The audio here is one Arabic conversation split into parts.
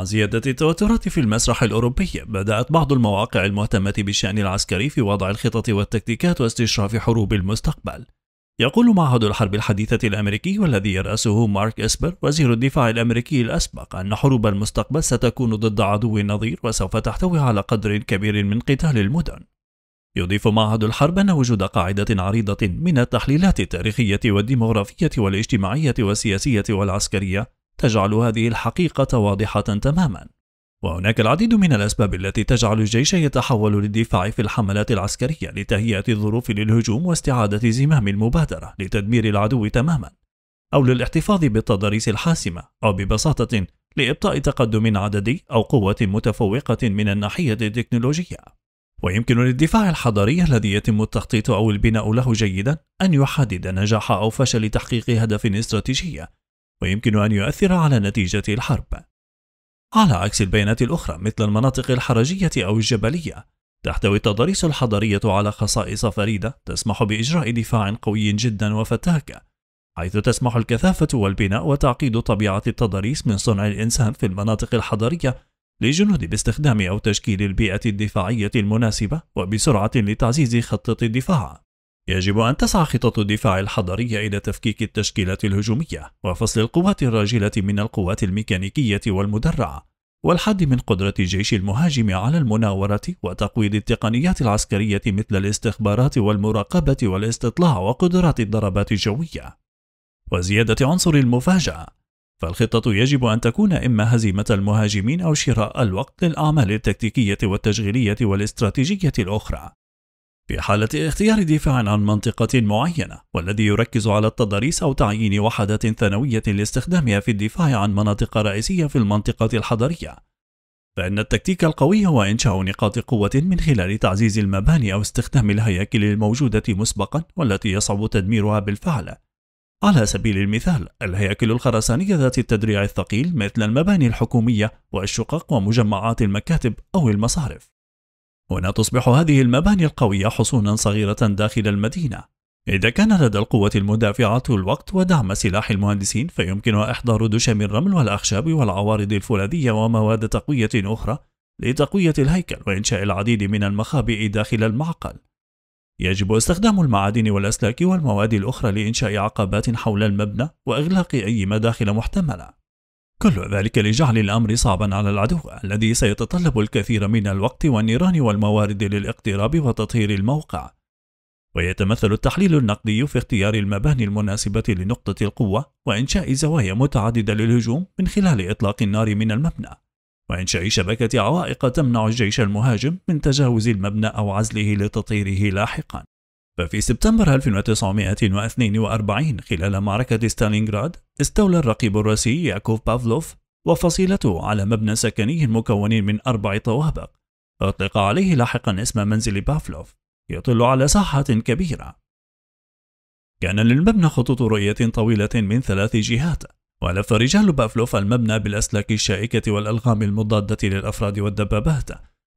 مع زيادة التوترات في المسرح الأوروبي. بدأت بعض المواقع المهتمة بالشأن العسكري في وضع الخطط والتكتيكات واستشراف حروب المستقبل. يقول معهد الحرب الحديثة الأمريكي والذي يرأسه مارك إسبر وزير الدفاع الأمريكي الأسبق أن حروب المستقبل ستكون ضد عدو نظير وسوف تحتوي على قدر كبير من قتال المدن. يضيف معهد الحرب أن وجود قاعدة عريضة من التحليلات التاريخية والديمغرافية والاجتماعية والسياسية والعسكرية تجعل هذه الحقيقة واضحة تماما. وهناك العديد من الأسباب التي تجعل الجيش يتحول للدفاع في الحملات العسكرية لتهيئة الظروف للهجوم واستعادة زمام المبادرة لتدمير العدو تماما أو للاحتفاظ بالتضاريس الحاسمة أو ببساطة لإبطاء تقدم عددي أو قوة متفوقة من الناحية التكنولوجية. ويمكن للدفاع الحضاري الذي يتم التخطيط أو البناء له جيدا أن يحدد نجاح أو فشل تحقيق هدف استراتيجي ويمكن أن يؤثر على نتيجة الحرب. على عكس البيانات الأخرى مثل المناطق الحرجية أو الجبلية تحتوي التضاريس الحضرية على خصائص فريدة تسمح بإجراء دفاع قوي جدا وفتاك حيث تسمح الكثافة والبناء وتعقيد طبيعة التضاريس من صنع الإنسان في المناطق الحضرية للجنود باستخدام أو تشكيل البيئة الدفاعية المناسبة وبسرعة لتعزيز خطة الدفاع. يجب أن تسعى خطط الدفاع الحضرية إلى تفكيك التشكيلات الهجومية وفصل القوات الراجلة من القوات الميكانيكية والمدرعة والحد من قدرة الجيش المهاجم على المناورة وتقويض التقنيات العسكرية مثل الاستخبارات والمراقبة والاستطلاع وقدرات الضربات الجوية وزيادة عنصر المفاجأة. فالخطة يجب أن تكون إما هزيمة المهاجمين أو شراء الوقت للأعمال التكتيكية والتشغيلية والاستراتيجية الأخرى. في حالة اختيار دفاع عن منطقة معينة والذي يركز على التضاريس أو تعيين وحدات ثانوية لاستخدامها في الدفاع عن مناطق رئيسية في المنطقة الحضرية. فإن التكتيك القوي هو إنشاء نقاط قوة من خلال تعزيز المباني أو استخدام الهياكل الموجودة مسبقا والتي يصعب تدميرها بالفعل. على سبيل المثال الهياكل الخرسانية ذات التدريع الثقيل مثل المباني الحكومية والشقق ومجمعات المكاتب أو المصارف. هنا تصبح هذه المباني القوية حصونا صغيرة داخل المدينة إذا كان لدى القوة المدافعة الوقت ودعم سلاح المهندسين فيمكنها إحضار دشم الرمل والأخشاب والعوارض الفولاذية ومواد تقوية أخرى لتقوية الهيكل وإنشاء العديد من المخابئ داخل المعقل. يجب استخدام المعادن والأسلاك والمواد الأخرى لإنشاء عقبات حول المبنى وإغلاق أي مداخل محتملة. كل ذلك لجعل الأمر صعبا على العدو الذي سيتطلب الكثير من الوقت والنيران والموارد للاقتراب وتطهير الموقع. ويتمثل التحليل النقدي في اختيار المباني المناسبة لنقطة القوة وإنشاء زوايا متعددة للهجوم من خلال إطلاق النار من المبنى. وإنشاء شبكة عوائق تمنع الجيش المهاجم من تجاوز المبنى أو عزله لتطهيره لاحقا. ففي سبتمبر 1942 خلال معركة ستالينغراد استولى الرقيب الروسي ياكوف بافلوف وفصيلته على مبنى سكني مكون من أربع طوابق. أطلق عليه لاحقا اسم منزل بافلوف يطل على ساحة كبيرة. كان للمبنى خطوط رؤية طويلة من ثلاث جهات ولف رجال بافلوف المبنى بالأسلاك الشائكة والألغام المضادة للأفراد والدبابات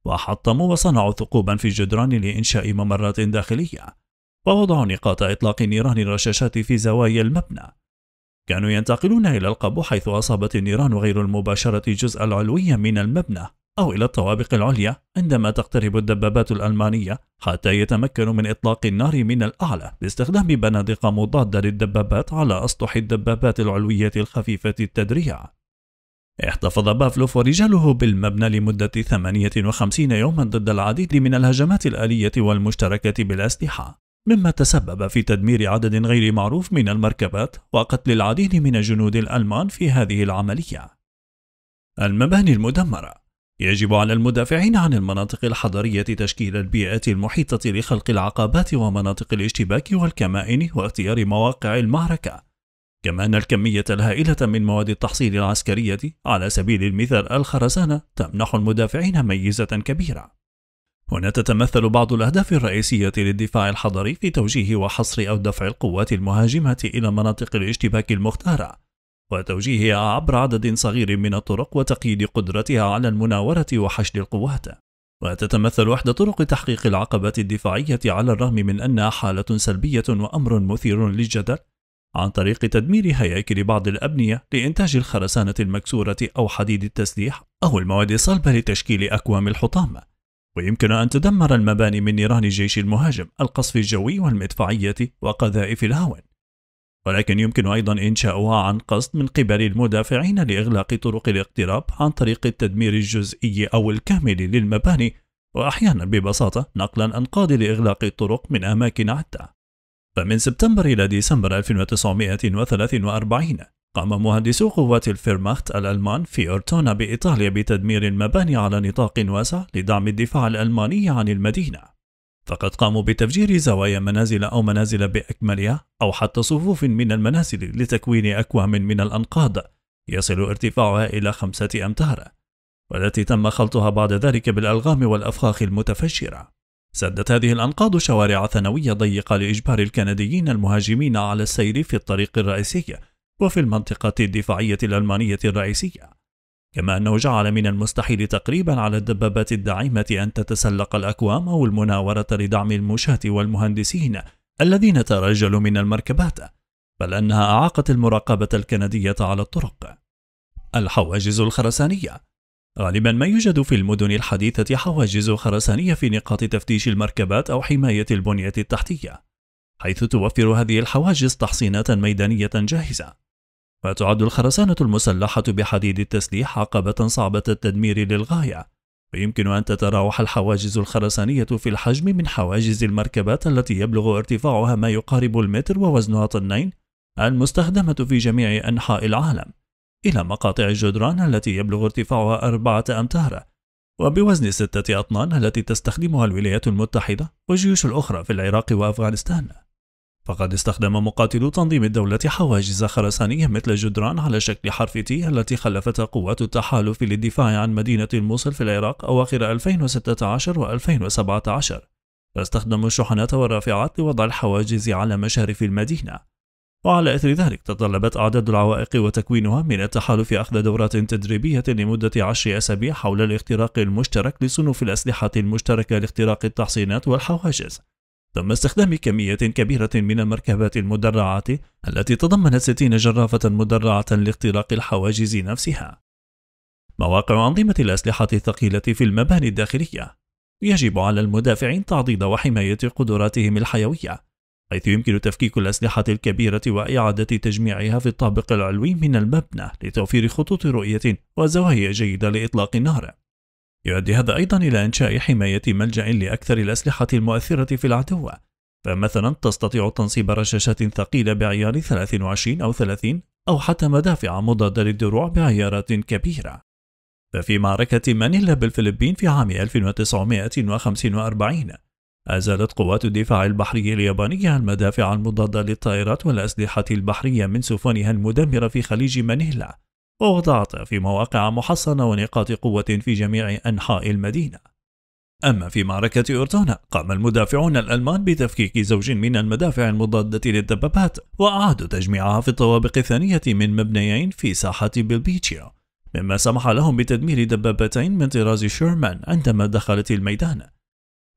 وحطموا وصنعوا ثقوبا في الجدران لإنشاء ممرات داخلية. ووضعوا نقاط إطلاق نيران الرشاشات في زوايا المبنى كانوا ينتقلون إلى القبو حيث أصابت النيران غير المباشرة الجزء العلوي من المبنى أو إلى الطوابق العليا عندما تقترب الدبابات الألمانية حتى يتمكنوا من إطلاق النار من الأعلى باستخدام بنادق مضادة للدبابات على أسطح الدبابات العلوية الخفيفة التدريع. احتفظ بافلوف ورجاله بالمبنى لمدة 58 يوما ضد العديد من الهجمات الآلية والمشتركة بالأسلحة. مما تسبب في تدمير عدد غير معروف من المركبات وقتل العديد من الجنود الألمان في هذه العملية. المباني المدمرة يجب على المدافعين عن المناطق الحضرية تشكيل البيئات المحيطة لخلق العقبات ومناطق الاشتباك والكمائن واختيار مواقع المعركة. كما أن الكمية الهائلة من مواد التحصيل العسكرية على سبيل المثال الخرسانة تمنح المدافعين ميزة كبيرة. هنا تتمثل بعض الأهداف الرئيسية للدفاع الحضري في توجيه وحصر أو دفع القوات المهاجمة إلى مناطق الاشتباك المختارة وتوجيهها عبر عدد صغير من الطرق وتقييد قدرتها على المناورة وحشد القوات. وتتمثل إحدى طرق تحقيق العقبات الدفاعية على الرغم من أنها حالة سلبية وأمر مثير للجدل عن طريق تدمير هياكل بعض الأبنية لإنتاج الخرسانة المكسورة أو حديد التسليح أو المواد الصلبة لتشكيل أكوام الحطام. ويمكن أن تدمر المباني من نيران الجيش المهاجم القصف الجوي والمدفعية وقذائف الهاون. ولكن يمكن أيضا إنشاؤها عن قصد من قبل المدافعين لإغلاق طرق الاقتراب عن طريق التدمير الجزئي أو الكامل للمباني وأحيانا ببساطة نقل الأنقاض لإغلاق الطرق من أماكن عدة فمن سبتمبر إلى ديسمبر 1943 قام مهندسو قوات الفيرماخت الألمان في أورتونا بإيطاليا بتدمير المباني على نطاق واسع لدعم الدفاع الألماني عن المدينة. فقد قاموا بتفجير زوايا منازل أو منازل بأكملها أو حتى صفوف من المنازل لتكوين أكوام من الأنقاض. يصل ارتفاعها إلى خمسة أمتار والتي تم خلطها بعد ذلك بالألغام والأفخاخ المتفجرة. سدت هذه الأنقاض شوارع ثانوية ضيقة لإجبار الكنديين المهاجمين على السير في الطريق الرئيسي وفي المنطقة الدفاعية الألمانية الرئيسية. كما أنه جعل من المستحيل تقريبا على الدبابات الداعمة أن تتسلق الأكوام أو المناورة لدعم المشاة والمهندسين الذين ترجلوا من المركبات بل أنها أعاقت المراقبة الكندية على الطرق. الحواجز الخرسانية. غالبا ما يوجد في المدن الحديثة حواجز خرسانية في نقاط تفتيش المركبات أو حماية البنية التحتية. حيث توفر هذه الحواجز تحصينات ميدانية جاهزة. وتعد الخرسانة المسلحة بحديد التسليح عقبة صعبة التدمير للغاية. ويمكن أن تتراوح الحواجز الخرسانية في الحجم من حواجز المركبات التي يبلغ ارتفاعها ما يقارب المتر ووزنها طنين المستخدمة في جميع أنحاء العالم إلى مقاطع الجدران التي يبلغ ارتفاعها أربعة أمتار وبوزن ستة أطنان التي تستخدمها الولايات المتحدة والجيوش الأخرى في العراق وأفغانستان. فقد استخدم مقاتلو تنظيم الدولة حواجز خرسانية مثل الجدران على شكل حرف تي التي خلفتها قوات التحالف للدفاع عن مدينة الموصل في العراق أواخر 2016 و 2017 فاستخدموا الشحنات والرافعات لوضع الحواجز على مشارف المدينة. وعلى إثر ذلك تطلبت أعداد العوائق وتكوينها من التحالف أخذ دورات تدريبية لمدة عشر أسابيع حول الاختراق المشترك لصنوف الأسلحة المشتركة لاختراق التحصينات والحواجز. تم استخدام كمية كبيرة من المركبات المدرعة التي تضمنت 60 جرافة مدرعة لاختراق الحواجز نفسها. مواقع أنظمة الأسلحة الثقيلة في المباني الداخلية يجب على المدافعين تعضيد وحماية قدراتهم الحيوية حيث يمكن تفكيك الأسلحة الكبيرة وإعادة تجميعها في الطابق العلوي من المبنى لتوفير خطوط رؤية وزوايا جيدة لإطلاق النار. يؤدي هذا أيضا إلى إنشاء حماية ملجأ لأكثر الأسلحة المؤثرة في العدو. فمثلا تستطيع تنصيب رشاشات ثقيلة بعيار 23 أو 30 أو حتى مدافع مضادة للدروع بعيارات كبيرة. ففي معركة مانيلا بالفلبين في عام 1945 أزالت قوات الدفاع البحري اليابانية المدافع المضادة للطائرات والأسلحة البحرية من سفنها المدمرة في خليج مانيلا. ووضعت في مواقع محصنة ونقاط قوة في جميع أنحاء المدينة. أما في معركة أورتونا قام المدافعون الألمان بتفكيك زوج من المدافع المضادة للدبابات وأعادوا تجميعها في الطوابق الثانية من مبنيين في ساحة بلبيتشيو مما سمح لهم بتدمير دبابتين من طراز شيرمان عندما دخلت الميدان.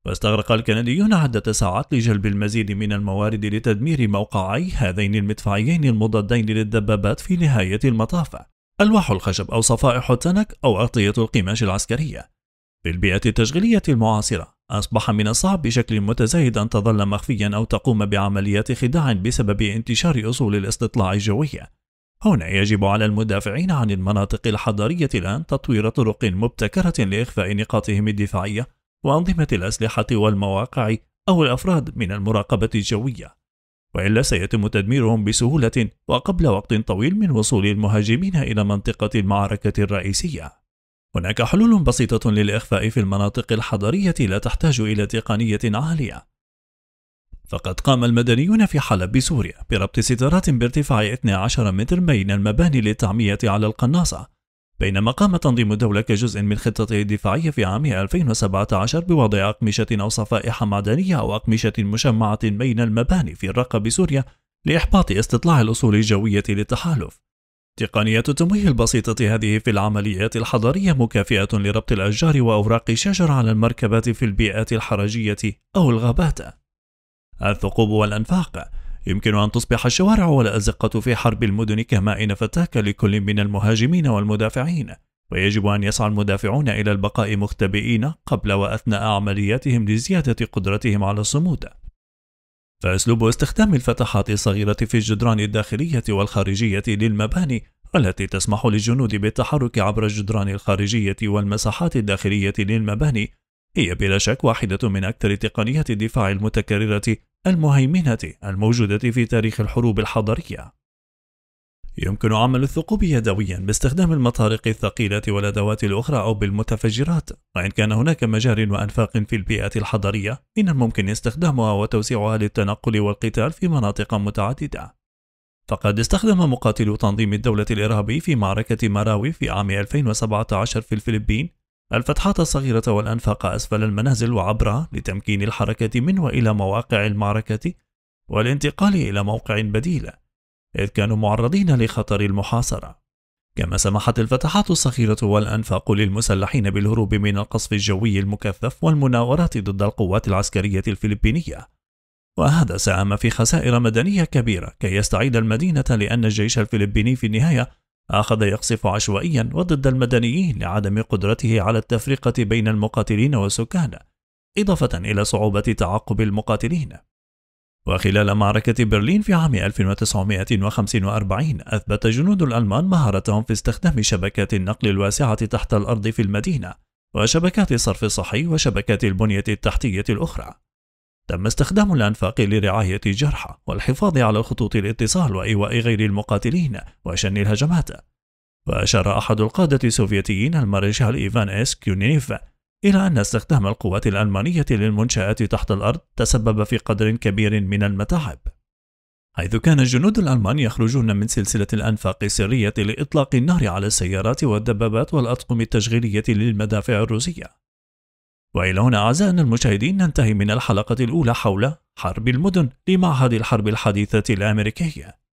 واستغرق الكنديون عدة ساعات لجلب المزيد من الموارد لتدمير موقعي هذين المدفعيين المضادين للدبابات في نهاية المطاف. ألواح الخشب أو صفائح التنك أو أغطية القماش العسكرية. في البيئة التشغيلية المعاصرة أصبح من الصعب بشكل متزايد أن تظل مخفيا أو تقوم بعمليات خداع بسبب انتشار أصول الاستطلاع الجوية. هنا يجب على المدافعين عن المناطق الحضرية الآن تطوير طرق مبتكرة لإخفاء نقاطهم الدفاعية وأنظمة الأسلحة والمواقع أو الأفراد من المراقبة الجوية. وإلا سيتم تدميرهم بسهولة وقبل وقت طويل من وصول المهاجمين إلى منطقة المعركة الرئيسية. هناك حلول بسيطة للإخفاء في المناطق الحضرية لا تحتاج إلى تقنية عالية. فقد قام المدنيون في حلب بسوريا بربط ستارات بارتفاع 12 متر بين المباني للتعمية على القناصة بينما قام تنظيم الدولة كجزء من خطته الدفاعية في عام 2017 بوضع أقمشة أو صفائح معدنية أو أقمشة مشمعة بين المباني في الرقة بسوريا لإحباط استطلاع الأصول الجوية للتحالف. تقنية التمويه البسيطة هذه في العمليات الحضارية مكافئة لربط الأشجار وأوراق الشجر على المركبات في البيئات الحرجية أو الغابات. الثقوب والأنفاق يمكن أن تصبح الشوارع والأزقة في حرب المدن كمائن فتاك لكل من المهاجمين والمدافعين ويجب أن يسعى المدافعون إلى البقاء مختبئين قبل وأثناء عملياتهم لزيادة قدرتهم على الصمود. فأسلوب استخدام الفتحات الصغيرة في الجدران الداخلية والخارجية للمباني التي تسمح للجنود بالتحرك عبر الجدران الخارجية والمساحات الداخلية للمباني هي بلا شك واحدة من أكثر تقنيات الدفاع المتكررة المهيمنة الموجودة في تاريخ الحروب الحضرية. يمكن عمل الثقوب يدويا باستخدام المطارق الثقيلة والأدوات الأخرى أو بالمتفجرات، وإن كان هناك مجار وأنفاق في البيئة الحضرية، من الممكن استخدامها وتوسيعها للتنقل والقتال في مناطق متعددة. فقد استخدم مقاتلو تنظيم الدولة الإرهابي في معركة مراوي في عام 2017 في الفلبين الفتحات الصغيرة والأنفاق أسفل المنازل وعبرها لتمكين الحركة من وإلى مواقع المعركة والانتقال إلى موقع بديل إذ كانوا معرضين لخطر المحاصرة. كما سمحت الفتحات الصغيرة والأنفاق للمسلحين بالهروب من القصف الجوي المكثف والمناورات ضد القوات العسكرية الفلبينية. وهذا ساهم في خسائر مدنية كبيرة كي يستعيد المدينة لأن الجيش الفلبيني في النهاية أخذ يقصف عشوائيا وضد المدنيين لعدم قدرته على التفرقة بين المقاتلين والسكان إضافة إلى صعوبة تعقب المقاتلين. وخلال معركة برلين في عام 1945 أثبت جنود الألمان مهارتهم في استخدام شبكات النقل الواسعة تحت الأرض في المدينة وشبكات الصرف الصحي وشبكات البنية التحتية الأخرى. تم استخدام الأنفاق لرعاية الجرحى والحفاظ على خطوط الاتصال وإيواء غير المقاتلين وشن الهجمات. وأشار أحد القادة السوفيتيين المارشال إيفان إس كونيف إلى أن استخدام القوات الألمانية للمنشآت تحت الأرض تسبب في قدر كبير من المتاعب. حيث كان الجنود الألمان يخرجون من سلسلة الأنفاق السرية لإطلاق النار على السيارات والدبابات والأطقم التشغيلية للمدافع الروسية. وإلى هنا أعزائنا المشاهدين ننتهي من الحلقة الأولى حول حرب المدن لمعهد الحرب الحديثة الأمريكية.